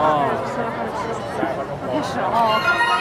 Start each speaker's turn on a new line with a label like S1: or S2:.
S1: 哦，
S2: 开始了哦。